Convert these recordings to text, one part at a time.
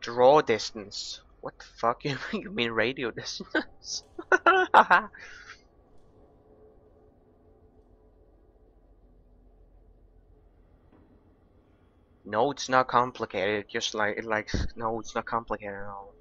Draw distance. What the fuck? You mean, radio distance? no, it's not complicated. Just like it likes. No, it's not complicated at all.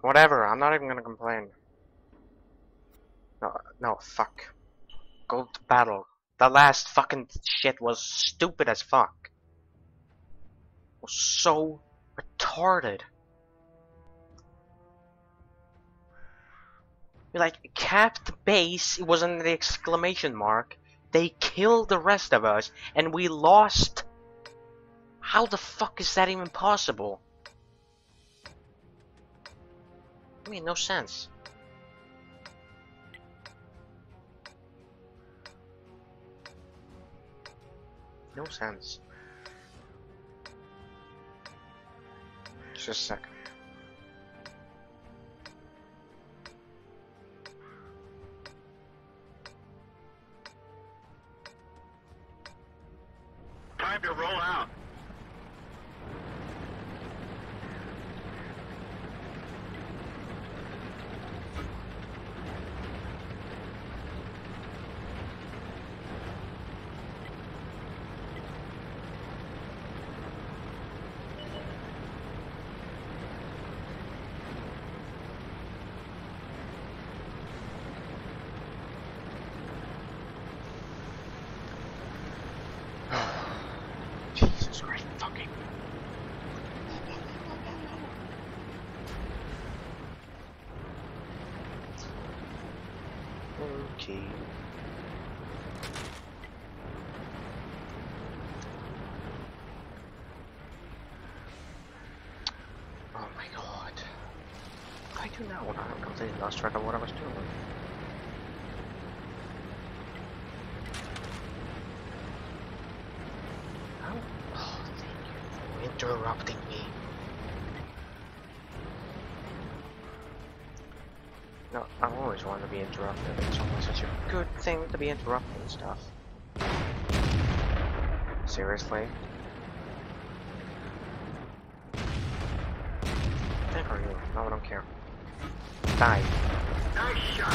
Whatever, I'm not even gonna complain. No, no, fuck. Go to battle. The last fucking shit was stupid as fuck. was so retarded. We like capped base, it wasn't the exclamation mark. They killed the rest of us, and we lost. How the fuck is that even possible? Mean, no sense. No sense. Just a second. Time to roll out. Okay. Oh my god. I do not want to completely lost track of what I was doing. How? Oh, thank you for interrupting me. No, I've always wanted to be interrupted. It's always such a good thing to be interrupting stuff. Seriously? Thank you. No, I don't care. Die. Nice shot.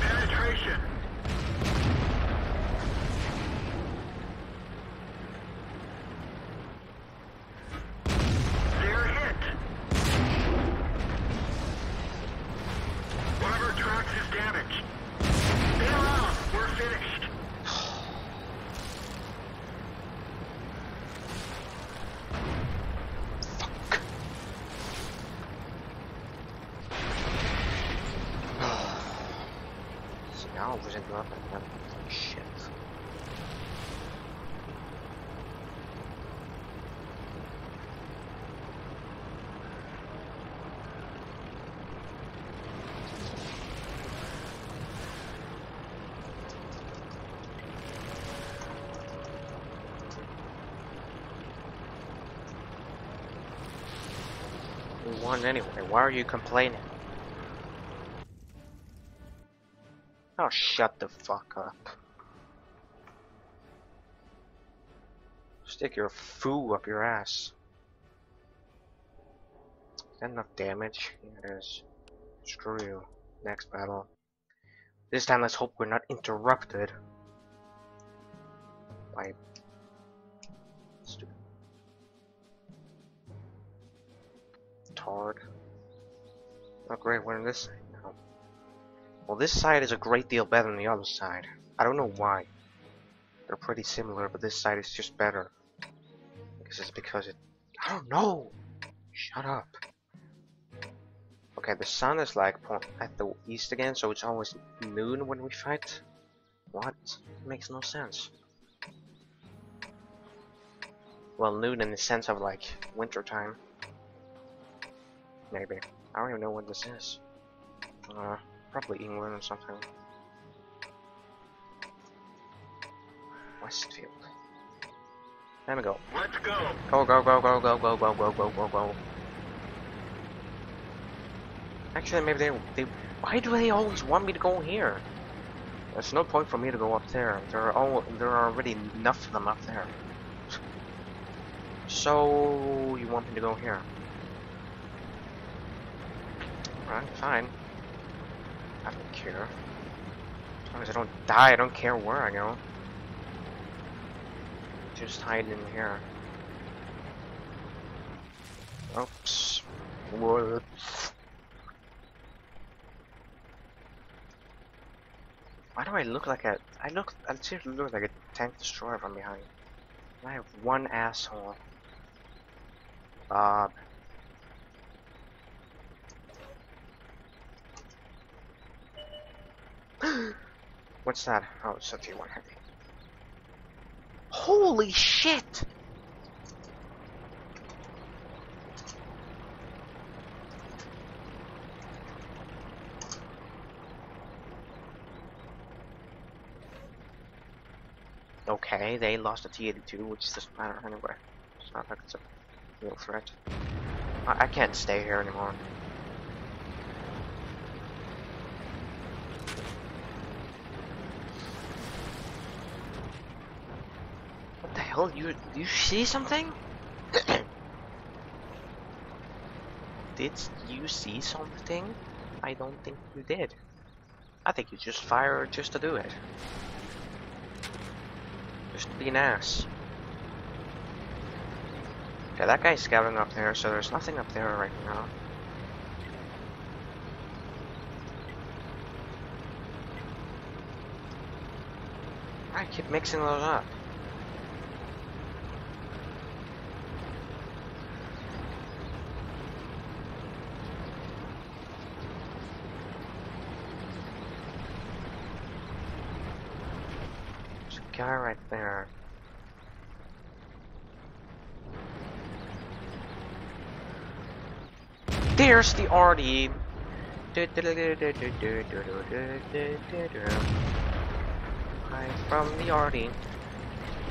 Penetration. They're hit. One of our tracks is damaged. Bail out. We're finished. Fuck. See, now I was interrupted again. Shit. We won anyway. Why are you complaining? Oh, shut the fuck up. Stick your foo up your ass. Is that enough damage? Yeah, it is. Screw you. Next battle. This time, let's hope we're not interrupted by tard. Oh great, on this side now. Well, this side is a great deal better than the other side. I don't know why. They're pretty similar, but this side is just better. I guess it's because it... I don't know! Shut up. Okay, the sun is like at the east again, so it's always noon when we fight. What? makes no sense. Well, noon in the sense of like winter time. Maybe. I don't even know what this is. Uh, probably England or something. Westfield. There we go. Let's go. Go, go, go, go, go, go, go, go, go, go, go. Actually, maybe they, they, why do they always want me to go here? There's no point for me to go up there. There are all, there are already enough of them up there. So, you want me to go here? Alright, fine. I don't care. As long as I don't die, I don't care where I go. Just hide in here. Oops. What? Why do I look like a... I look... I seriously look like a tank destroyer from behind. I have one asshole. Bob. What's that? Oh, it's a T1 heavy. Holy shit! Okay, they lost a T-82, which doesn't matter anyway. It's not like it's a real threat. I, I can't stay here anymore. What the hell? You you see something? did you see something? I don't think you did. I think you just fired just to do it. Just to be an ass. Okay, that guy's scouting up there, so there's nothing up there right now. I keep mixing those up. There's a guy right there. There's the RD. Hi from the RD.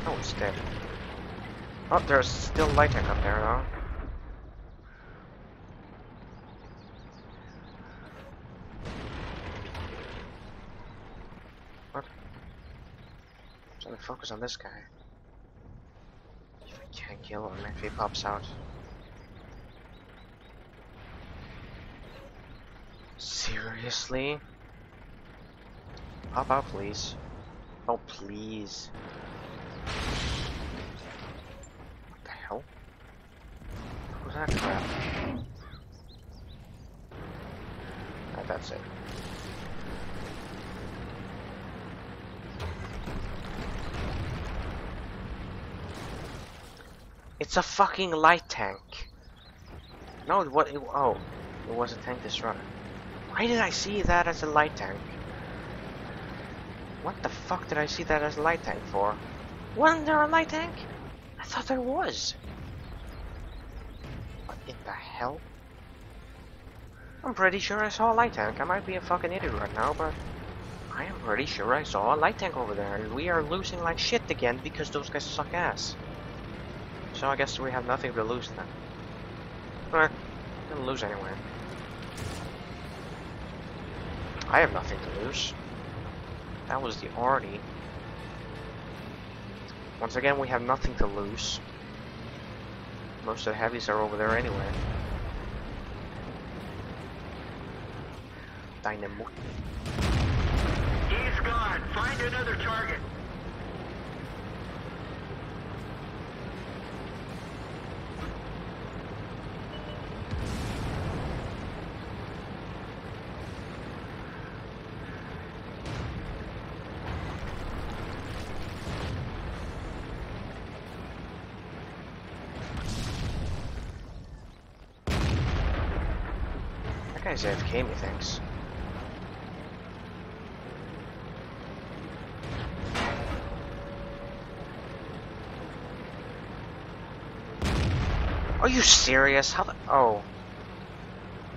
Oh, it's dead. Oh, there's still lighting up there though. What? I'm Trying to focus on this guy. If I can't kill him, if he pops out. Seriously? Pop out, please. Oh, please. What the hell? What was that crap? Ah, that's it. It's a fucking light tank. No, what? It, oh, it was a tank destroyer. Why did I see that as a light tank? What the fuck did I see that as a light tank for? Wasn't there a light tank? I thought there was. What in the hell? I'm pretty sure I saw a light tank. I might be a fucking idiot right now, but I am pretty sure I saw a light tank over there, and we are losing like shit again because those guys suck ass. So I guess we have nothing to lose then. Eh, gonna lose anyway. I have nothing to lose. That was the arty. Once again, we have nothing to lose. Most of the heavies are over there anyway. Dynamo. He's gone. Find another target. That guy's AFK, methinks. Are you serious? How the- Oh.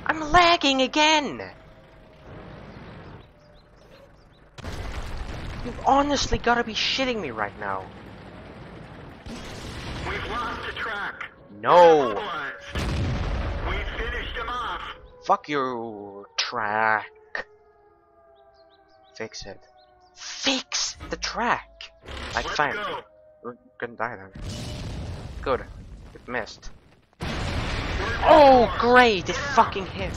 I'm lagging again! You've honestly gotta be shitting me right now. We've lost the track. No! Fuck your track. Fix it. Fix the track! Like, Let's fine. go. We're gonna die then. Good. It missed. Oh, great! It fucking hit!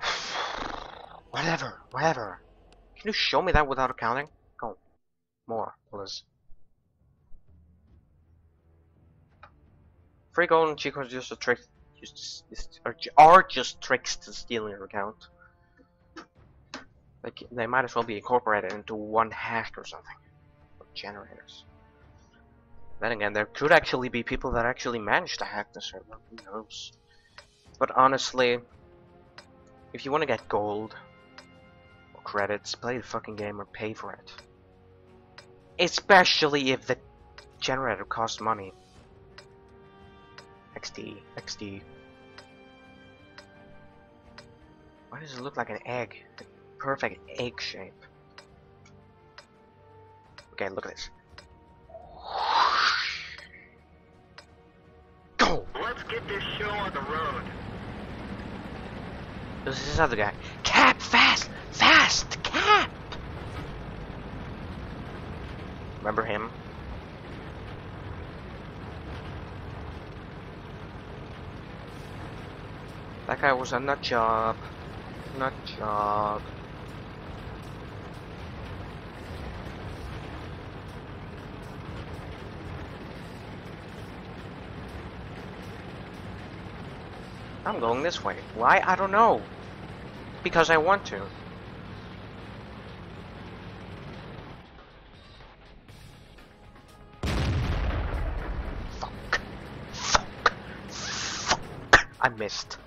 whatever, whatever. Can you show me that without accounting? Go. More, please. Free gold and Chico's just a trick. Just, just are, are just tricks to steal your account. Like they might as well be incorporated into one hack or something. Or generators. Then again, there could actually be people that actually manage to hack the server. Who knows? But honestly, if you want to get gold or credits, play the fucking game or pay for it. Especially if the generator costs money. XD, XD. Why does it look like an egg? The perfect egg shape. Okay, look at this. Go! Let's get this show on the road. This is this other guy. Cap, fast! Fast! Cap! Remember him? That guy was a nut job. Nut job. I'm going this way. Why? I don't know. Because I want to. Fuck. Fuck. Fuck. I missed.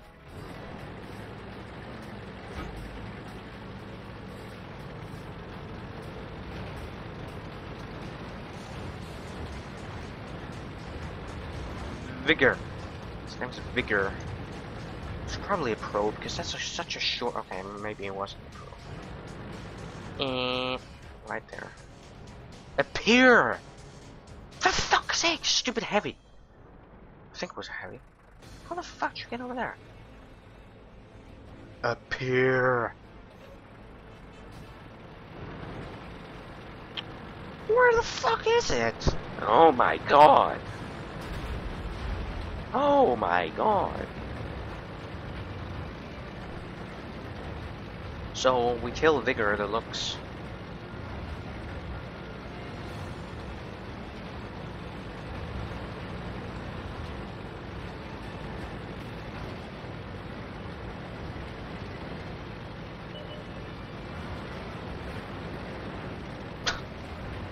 Vigor. His name's Vigor. It's probably a probe, because that's a, such a short. Okay, maybe it wasn't a probe. Eh, right there. Appear. For fuck's sake, stupid heavy. I think it was a heavy. How the fuck did you get over there? Appear. Where the fuck is it? Oh my god. Oh my god. So we kill Vigor the looks.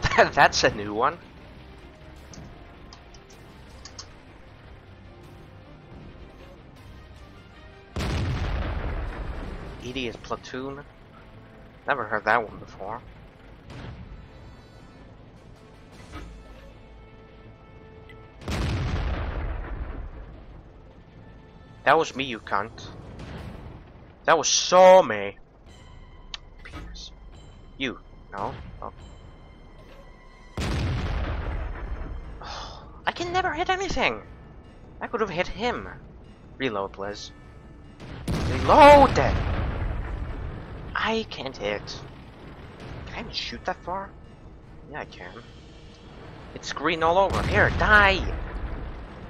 That's a new one. Idiot platoon. Never heard that one before. That was me, you cunt. That was so me. Penis. You. No? Oh. I can never hit anything. I could have hit him. Reload, please. Reload! I can't hit. Can I even shoot that far? Yeah, I can. It's green all over. Here, die!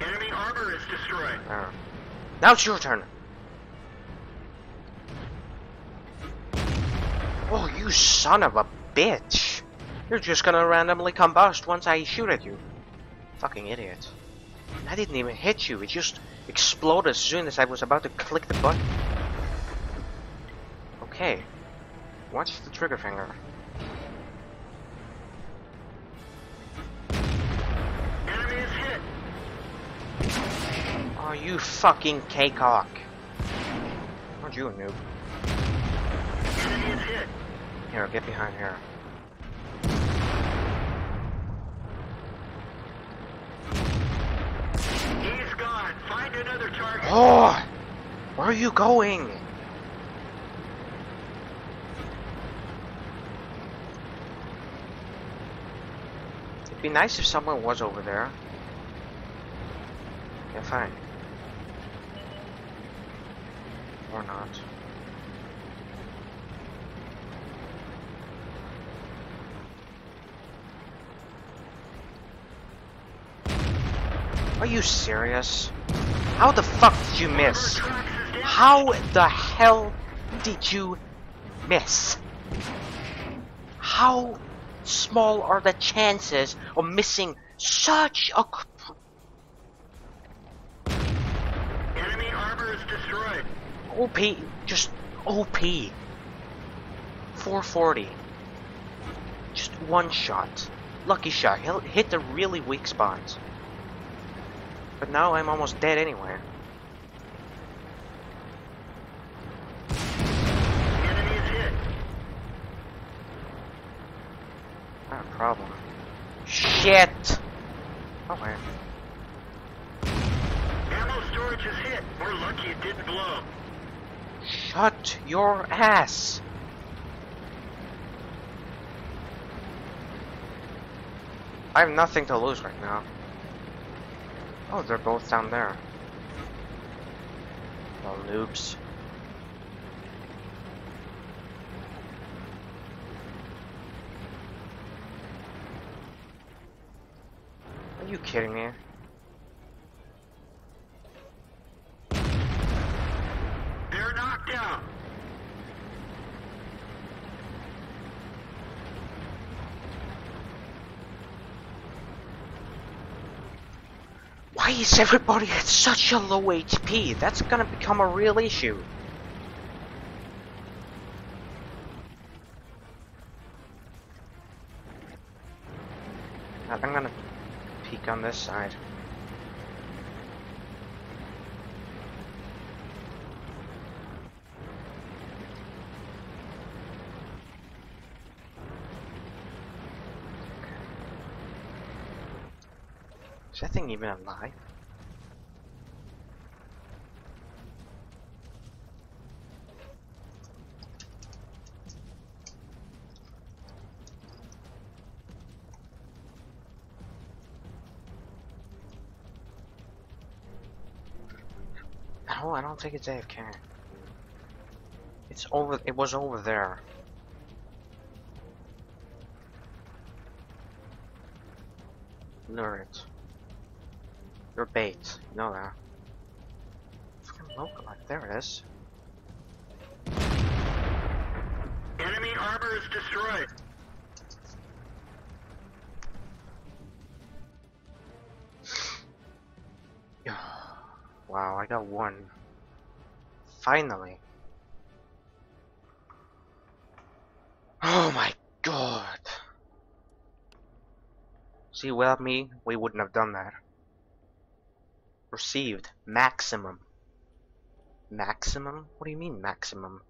Enemy armor is destroyed. Uh, now it's your turn. Oh, you son of a bitch! You're just gonna randomly combust once I shoot at you. Fucking idiot. I didn't even hit you, it just exploded as soon as I was about to click the button. Okay. Watch the trigger finger. Enemy is hit. Are you fucking cakehawk. Aren't you a noob? Enemy is hit. Here, get behind here. He's gone. Find another target. Oh! Where are you going? Be nice if someone was over there. Yeah, fine. Or not. Are you serious? How the fuck did you miss? How the hell did you miss? How small are the chances of missing such a Enemy armor is destroyed. OP, just OP. 440. Just one shot. Lucky shot. He'll hit the really weak spots. But now I'm almost dead anyway. Enemy is hit. Not a problem. Shit! Oh man. Ammo storage is hit. We're lucky it didn't blow. Shut your ass! I have nothing to lose right now. Oh, they're both down there. Well, noobs. Are you kidding me? They're knocked down. Why is everybody at such a low HP? That's gonna become a real issue. I'm gonna peek on this side. Is that thing even alive? No, I don't think it's AFK. It's over. It was over there. Lure it. Your bait. You know that. Fucking localike. There it is. Enemy armor is destroyed. Wow, I got one. Finally. Oh my god. See, without me, we wouldn't have done that. Received. Maximum. Maximum? What do you mean maximum?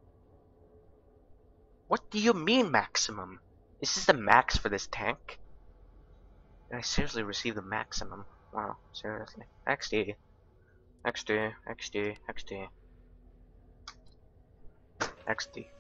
What do you mean maximum? This is this the max for this tank? Did I seriously receive the maximum? Wow, seriously. XD. XD, XD, XD. XD.